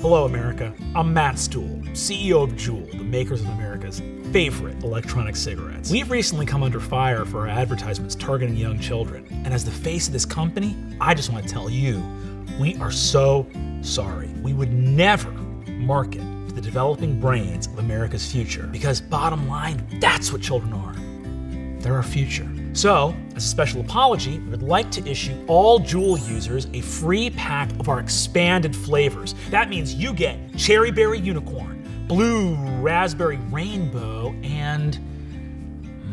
Hello, America. I'm Matt Stool, CEO of Juul, the makers of America's favorite electronic cigarettes. We've recently come under fire for our advertisements targeting young children. And as the face of this company, I just want to tell you, we are so sorry. We would never market to the developing brains of America's future because, bottom line, that's what children are. They're our future. So, as a special apology, we would like to issue all Juul users a free pack of our expanded flavors. That means you get Cherry Berry Unicorn, Blue Raspberry Rainbow, and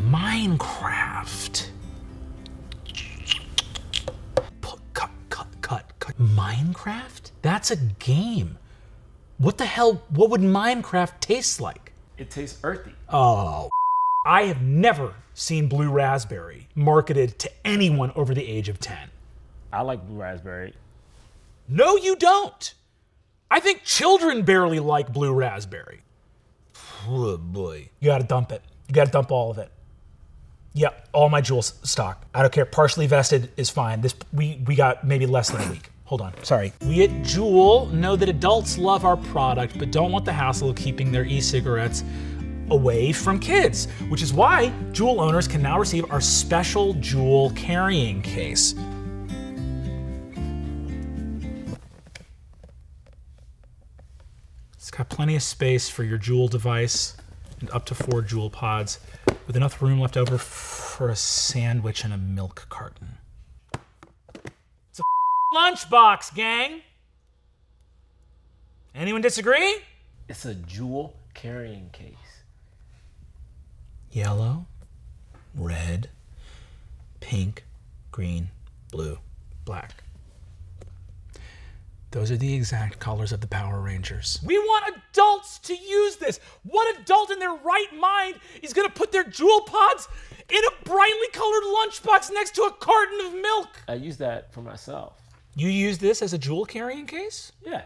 Minecraft. Cut, cut, cut, cut. Minecraft? That's a game. What the hell, what would Minecraft taste like? It tastes earthy. Oh, I have never seen Blue Raspberry marketed to anyone over the age of 10. I like blue raspberry. No, you don't. I think children barely like Blue Raspberry. Oh boy. You gotta dump it. You gotta dump all of it. Yep, all my Juul stock. I don't care. Partially vested is fine. This we we got maybe less than a week. Hold on. Sorry. We at Juul know that adults love our product, but don't want the hassle of keeping their e-cigarettes away from kids, which is why Juul owners can now receive our special Juul carrying case. It's got plenty of space for your Juul device and up to four Juul pods, with enough room left over for a sandwich and a milk carton. It's a lunchbox, gang. Anyone disagree? It's a Juul carrying case. Yellow, red, pink, green, blue, black. Those are the exact colors of the Power Rangers. We want adults to use this. What adult in their right mind is going to put their Juul pods in a brightly colored lunchbox next to a carton of milk? I use that for myself. You use this as a Juul carrying case? Yeah.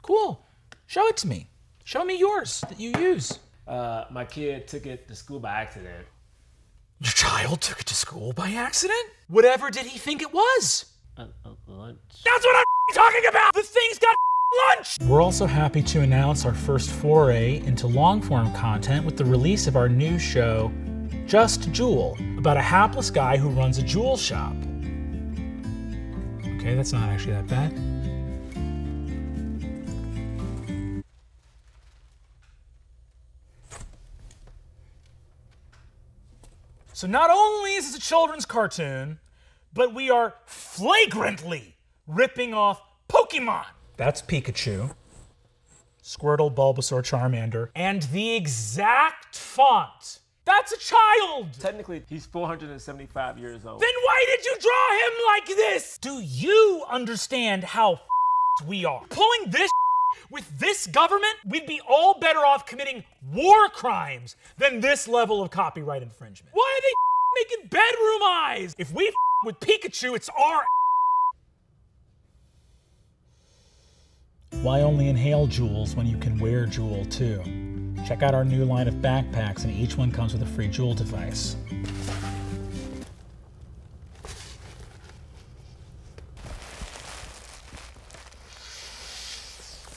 Cool. Show it to me. Show me yours that you use. Uh, my kid took it to school by accident. Your child took it to school by accident? Whatever did he think it was? A, lunch. That's what I'm talking about! The thing's got lunch! We're also happy to announce our first foray into long form content with the release of our new show, Just Jewel, about a hapless guy who runs a jewel shop. Okay, that's not actually that bad. So not only is this a children's cartoon, but we are flagrantly ripping off Pokemon. That's Pikachu, Squirtle, Bulbasaur, Charmander, and the exact font. That's a child. Technically, he's 475 years old. Then why did you draw him like this? Do you understand how we are? Pulling this with this government, we'd be all better off committing war crimes than this level of copyright infringement. Why are they making bedroom eyes? If we with Pikachu, it's our Why only inhale jewels when you can wear jewel too? Check out our new line of backpacks, and each one comes with a free Juul device.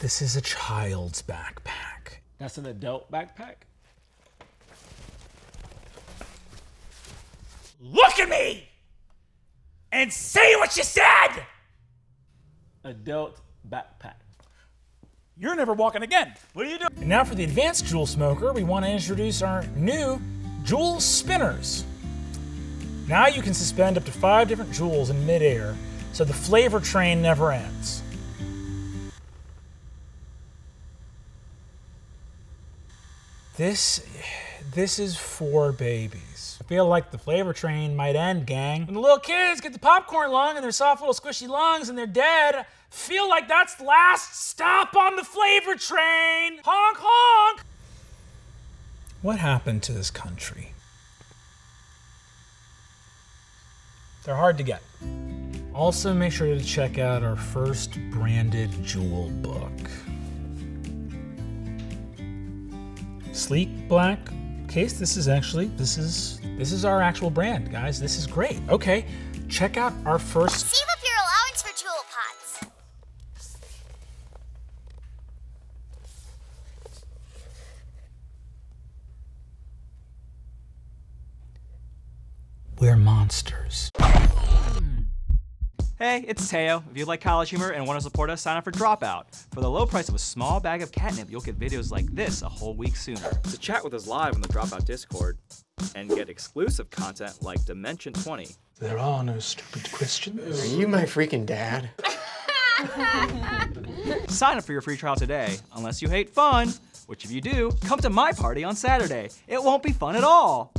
This is a child's backpack. That's an adult backpack? Look at me and say what you said! Adult backpack. You're never walking again. What are you doing? And now for the advanced Juul smoker, we want to introduce our new Juul spinners. Now you can suspend up to five different Juuls in midair, so the flavor train never ends. This, this is for babies. I feel like the flavor train might end, gang. When the little kids get the popcorn lung and their soft little squishy lungs and they're dead, I feel like that's the last stop on the flavor train. Honk honk! What happened to this country? They're hard to get. Also, make sure to check out our first branded Juul book. sleek black case. This is actually, this is, this is our actual brand, guys. This is great. Okay, check out our first. Save up your allowance for Juul pods. We're monsters. Hey, it's Tao. If you like college humor and want to support us, sign up for Dropout. For the low price of a small bag of catnip, you'll get videos like this a whole week sooner. To chat with us live on the Dropout Discord and get exclusive content like Dimension 20. There are no stupid questions. Are you my freaking dad? Sign up for your free trial today, unless you hate fun, which if you do, come to my party on Saturday. It won't be fun at all.